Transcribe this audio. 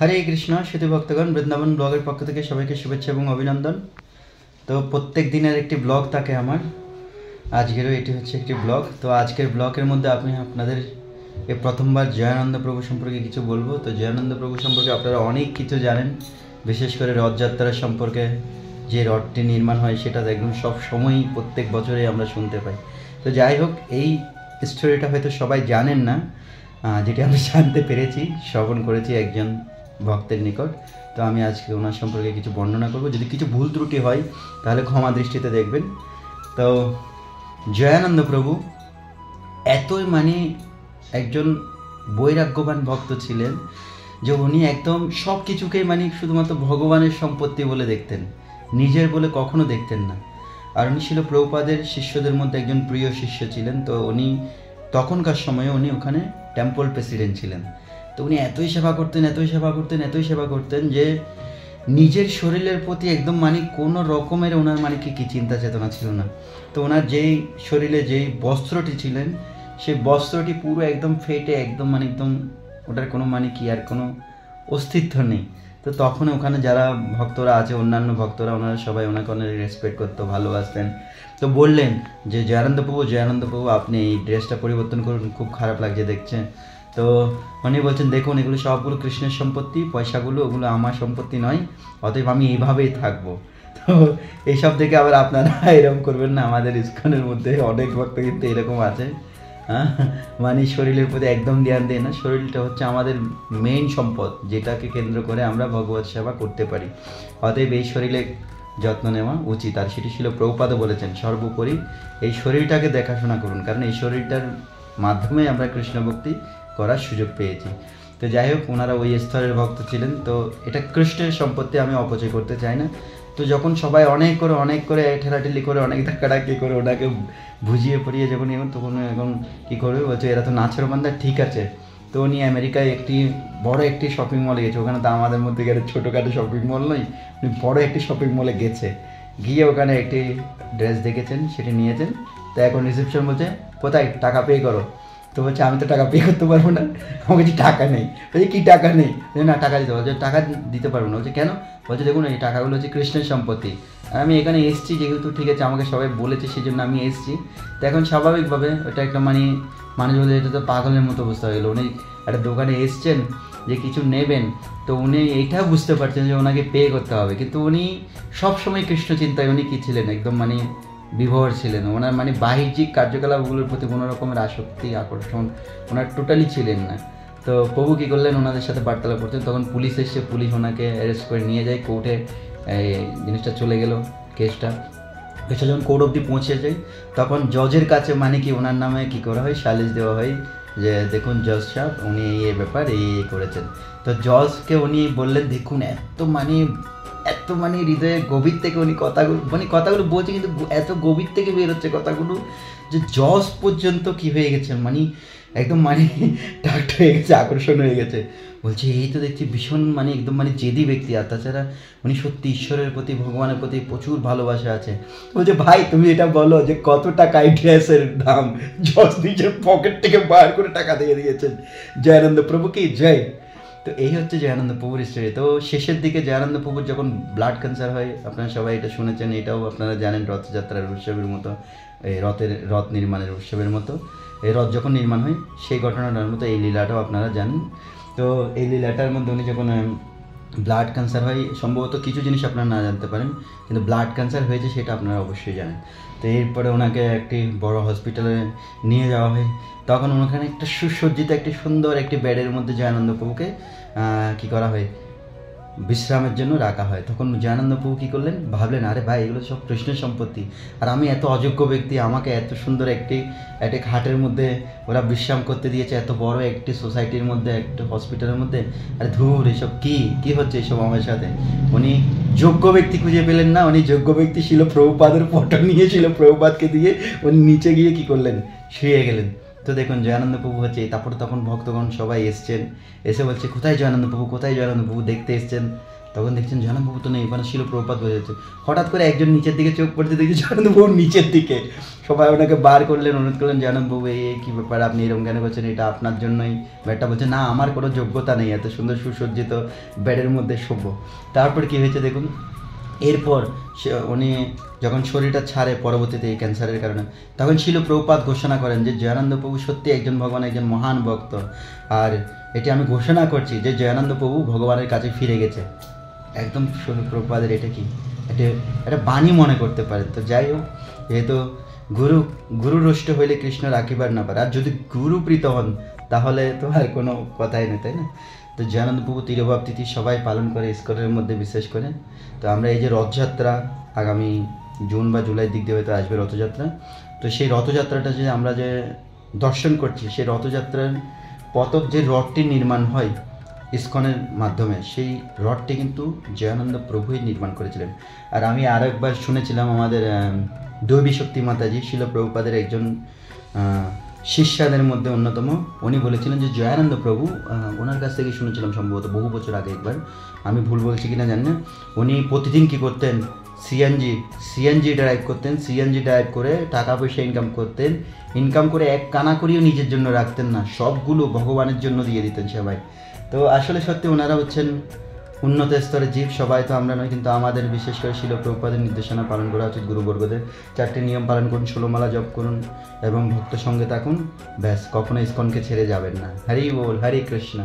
হরে কৃষ্ণ, সেতু ভক্তগণ, বৃন্দাবন ব্লগের পক্ষ থেকে সবাইকে শুভেচ্ছা এবং অভিনন্দন। তো প্রত্যেক দিনের একটি ব্লগ থাকে আমার। আজকেরও এটি হচ্ছে একটি ব্লগ। তো আজকের ব্লগের মধ্যে আমি আপনাদের এ প্রথমবার জয়ানন্দ প্রভু সম্পর্কে কিছু বলব। তো জয়ানন্দ প্রভু সম্পর্কে আপনারা অনেক কিছু জানেন। বিশেষ করে রথযাত্রা সম্পর্কে যে রথটি নির্মাণ হয়, সেটা একদম সব সময়ই প্রত্যেক বছরে আমরা শুনতে পাই। তো যাই হোক, এই স্টোরিটা হয়তো সবাই জানেন না। যেটি আমি জানতে পেরেছি, শ্রবণ করেছি একজন ভক্তের নিকট। তো আমি আজকে ওনার সম্পর্কে কিছু বর্ণনা করব। যদি কিছু ভুল ত্রুটি হয়, তাহলে ক্ষমা দৃষ্টিতে দেখবেন। তো, জয়ানন্দ প্রভু এতই মানে একজন বৈরাগ্যবান ভক্ত ছিলেন যে উনি একদম সব কিছুকেই মানে শুধুমাত্র ভগবানের সম্পত্তি বলে দেখতেন। নিজের বলে কখনো দেখতেন না। আর উনি ছিল প্রভুপাদের শিষ্যদের মধ্যে একজন প্রিয় শিষ্য ছিলেন। তো উনি তখনকার সময়ে উনি ওখানে টেম্পল প্রেসিডেন্ট ছিলেন। তো উনি এতই সেবা করতেন, এতই সেবা করতেন, এতই সেবা করতেন যে নিজের শরীরের প্রতি একদম মানে কোনো রকমের ওনার মানে কি কি চিন্তা চেতনা ছিল না। তো ওনার যেই শরীরে যেই বস্ত্রটি ছিলেন, সেই বস্ত্রটি পুরো একদম ফেটে, একদম মানে একদম ওটার কোনো মানে কি আর কোনো অস্তিত্ব নেই। তো তখন ওখানে যারা ভক্তরা আছে, অন্যান্য ভক্তরা, ওনারা সবাই ওনাকে অনেক রেসপেক্ট করতো, ভালোবাসতেন। তো বললেন যে, জয়ানন্দ প্রভু জয়ানন্দ প্রভু, আপনি এই ড্রেসটা পরিবর্তন করুন, খুব খারাপ লাগছে দেখছেন তো উনি বলছেন, দেখুন, এগুলো সবগুলো কৃষ্ণের সম্পত্তি, পয়সাগুলো ওগুলো আমার সম্পত্তি নয়, অতএব আমি এইভাবেই থাকব। তো এইসব দেখে আবার আপনারা এরকম করবেন না, আমাদের ইস্কনের মধ্যে অনেক ভক্ত কিন্তু এরকম আছে। হ্যাঁ? মানে শরীরের প্রতি একদম ধ্যান দেয় না। শরীরটা হচ্ছে আমাদের মেইন সম্পদ, যেটাকে কেন্দ্র করে আমরা ভগবত সেবা করতে পারি। অতএব এই শরীরে যত্ন নেওয়া উচিত। আর সেটি ছিল প্রভুপাদও বলেছেন, সর্বোপরি এই শরীরটাকে দেখাশোনা করুন। কারণ এই শরীরটার মাধ্যমে আমরা কৃষ্ণ ভক্তি করার সুযোগ পেয়েছি। তো যাই হোক ওনারা ওই স্তরের ভক্ত ছিলেন। তো এটা কৃষ্ণের সম্পত্তি, আমি অপচয় করতে চাই না। তো যখন সবাই অনেক করে অনেক করে ঠেলাঠেলি করে, অনেক ধাক্কাধাক্কি করে ওনাকে বুঝিয়ে পড়িয়ে যখন এখন তখন এখন কী করবে? বলছে, এরা তো নাচের বান্ধা ঠিক আছে। তো উনি আমেরিকায় একটি বড় একটি শপিং মলে গেছে। ওখানে তো আমাদের মধ্যে গেলে ছোটোখাটো শপিং মল নয়, উনি বড় একটি শপিং মলে গেছে। গিয়ে ওখানে একটি ড্রেস দেখেছেন, সেটি নিয়েছেন। তো এখন রিসেপশন বলছে, কোথায়? টাকা পে করো। তো বলছে, আমি তো টাকা পে করতে পারব না। আমার কাছে টাকা নেই। বলছে, কি টাকা নেই? না, টাকা দিতে বলছে, টাকা দিতে পারব না। বলছে, কেন? বলছে, দেখুন, এই টাকাগুলো হচ্ছে কৃষ্ণের সম্পত্তি। আর আমি এখানে এসছি যেহেতু, ঠিক আছে, আমাকে সবাই বলেছে সেই জন্য আমি এসছি। তো এখন স্বাভাবিকভাবে ওটা একটা মানে মানুষ বলে এটা তো পাগলের মতো অবস্থা হয়ে গেলো। উনি একটা দোকানে এসছেন যে কিছু নেবেন। তো উনি এইটা বুঝতে পারছেন যে ওনাকে পে করতে হবে। কিন্তু উনি সবসময় কৃষ্ণ চিন্তায় উনি কী ছিলেন? একদম মানে বিভোর ছিলেন। ওনার মানে বাহ্যিক কার্যকলাপগুলোর প্রতি কোনো রকমের আসক্তি, আকর্ষণ ওনার টোটালি ছিলেন না। তো প্রভু কী করলেন? ওনাদের সাথে বার্তালাপ করতেন। তখন পুলিশ এসে পুলিশ ওনাকে অ্যারেস্ট করে নিয়ে যায়। কোর্টে জিনিসটা চলে গেল কেসটা। কেসটা যখন কোর্ট অবধি পৌঁছে যায়, তখন জজের কাছে মানে কি ওনার নামে কি করা হয়? সালিশ দেওয়া হয় যে, দেখুন জজ সাহেব, উনি এই ব্যাপার, এই করেছেন। তো জজকে উনি বললেন, দেখুন, এত মানে এত মানে হৃদয়ের গভীর থেকে উনি কথাগুলো মানে কথাগুলো বলছে কিন্তু এত গভীর থেকে বেরোচ্ছে কথাগুলো যে জজ পর্যন্ত কি হয়ে গেছে মানে একদম মানে টাকটা হয়ে গেছে, আকর্ষণ হয়ে গেছে। বলছে, এই তো দেখছি ভীষণ মানে একদম মানে জেদি ব্যক্তি। আর তাছাড়া উনি সত্যি ঈশ্বরের প্রতি, ভগবানের প্রতি প্রচুর ভালোবাসা আছে। বলছে, ভাই, তুমি এটা বলো যে কত টাকা এই ড্রেসের দাম? জজ নিজের পকেট থেকে বার করে টাকা দিয়ে দিয়েছেন। জয়ানন্দ প্রভু কি? জয়। তো এই হচ্ছে জয়ানন্দ পুকুর স্টোরি তো শেষের দিকে জয়ানন্দ পুকুর যখন ব্লাড ক্যান্সার হয়, আপনারা সবাই এটা শুনেছেন, এটাও আপনারা জানেন রথযাত্রার উৎসবের মতো, এই রথের, রথ নির্মাণের উৎসবের মতো। এই রথ যখন নির্মাণ হয়, সেই ঘটনাটার মতো এই লীলাটাও আপনারা জানেন। তো এই লীলাটার মধ্যে উনি যখন ব্লাড ক্যান্সার হয়, সম্ভবত কিছু জিনিস আপনারা না জানতে পারেন, কিন্তু ব্লাড ক্যান্সার হয়েছে সেটা আপনারা অবশ্যই জানেন। তো এরপরে ওনাকে একটি বড় হসপিটালে নিয়ে যাওয়া হয়। তখন ওখানে একটা সুসজ্জিত, একটি সুন্দর একটি বেডের মধ্যে জয়ানন্দ প্রভুকে কী করা হয়? বিশ্রামের জন্য রাখা হয়। তখন জয়ানন্দ প্রভু কী করলেন? ভাবলেন, আরে ভাই, এগুলো সব কৃষ্ণের সম্পত্তি। আর আমি এত অযোগ্য ব্যক্তি, আমাকে এত সুন্দর একটি একটি খাটের মধ্যে ওরা বিশ্রাম করতে দিয়েছে, এত বড় একটি সোসাইটির মধ্যে, একটা হসপিটালের মধ্যে? আরে ধুর, এসব কি? কি হচ্ছে এসব আমার সাথে? উনি যোগ্য ব্যক্তি খুঁজে পেলেন না। উনি যোগ্য ব্যক্তি ছিল প্রভুপাদের ফটো নিয়েছিল প্রভুপাদকে দিয়ে। উনি নিচে গিয়ে কি করলেন? শুয়ে গেলেন। তো দেখুন জয়ানন্দ প্রভু হচ্ছে, তারপর তখন ভক্তগণ সবাই এসছেন। এসে বলছে, কোথায় জয়ানন্দ প্রভু কোথায় জয়ানন্দ প্রভু দেখতে এসছেন। তখন দেখছেন জানানবাবু তো নেই মানে ছিল প্রপাত যাচ্ছে হঠাৎ করে একজন নিচের দিকে চোখ পড়তে দেখছি জানানবাবু নিচের দিকে। সবাই ওনাকে বার করলেন, অনুরোধ করলেন জানানবাবু এই এই কী ব্যাপার? আপনি এরকম কেন করছেন? এটা আপনার জন্যই। ব্যাটটা বলছে, না, আমার কোনো যোগ্যতা নেই, এত সুন্দর সুসজ্জিত বেডের মধ্যে শোবো। তারপর কি হয়েছে দেখুন এরপর সে, উনি যখন শরীরটা ছাড়ে পরবর্তীতে এই ক্যান্সারের কারণে, তখন ছিল প্রভুপাত ঘোষণা করেন যে জয়ানন্দ প্রভু সত্যি একজন ভগবান, একজন মহান ভক্ত। আর এটি আমি ঘোষণা করছি যে জয়ানন্দ প্রভু ভগবানের কাছে ফিরে গেছে। একদম প্রভুপাদের এটা কি? এটা এটা বাণী মনে করতে পারেন। তো যাই হোক, যেহেতু গুরু গুরু রুষ্ট হইলে কৃষ্ণ রাখিবার না পারে আর যদি গুরু প্রীত হন তাহলে তো আর কোনো কথাই নেই, তাই না? তো জয়ানন্দ প্রভু তিরোভাব তিথি সবাই পালন করে ইস্কনের মধ্যে বিশেষ করে। তো আমরা এই যে রথযাত্রা আগামী জুন বা জুলাই দিক দিয়ে হয়তো আসবে রথযাত্রা। তো সেই রথযাত্রাটা যে আমরা যে দর্শন করছি, সেই রথযাত্রার পতক যে রথটি নির্মাণ হয় ইস্কনের মাধ্যমে, সেই রথটি কিন্তু জয়ানন্দ প্রভুই নির্মাণ করেছিলেন। আর আমি আর একবার শুনেছিলাম আমাদের দৈবী শক্তি মাতাজি শিল প্রভুপাদের একজন শিষ্যাদের মধ্যে অন্যতম। উনি বলেছিলেন যে, জয়ানন্দ প্রভু ওনার কাছ থেকে শুনেছিলাম সম্ভবত বহু বছর আগে একবার। আমি ভুল বলছি কিনা জানি না। উনি প্রতিদিন কী করতেন? সিএনজি সিএনজি ড্রাইভ করতেন সিএনজি ড্রাইভ করে টাকা পয়সা ইনকাম করতেন। ইনকাম করে এক কানা করিও নিজের জন্য রাখতেন না। সবগুলো ভগবানের জন্য দিয়ে দিতেন সবাই। তো আসলে সত্যি ওনারা হচ্ছেন উন্নত স্তরে জীব সবাই তো আমরা নয়, কিন্তু আমাদের বিশেষ করে শিল প্রভুপাদের নির্দেশনা পালন করা উচিত গুরুবর্গদের চারটি নিয়ম পালন করুন ষোলোমালা জপ করুন এবং ভক্ত সঙ্গে থাকুন। ব্যাস, কখনো ইস্কনকে ছেড়ে যাবেন না। হরি বল, হরে কৃষ্ণ।